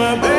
my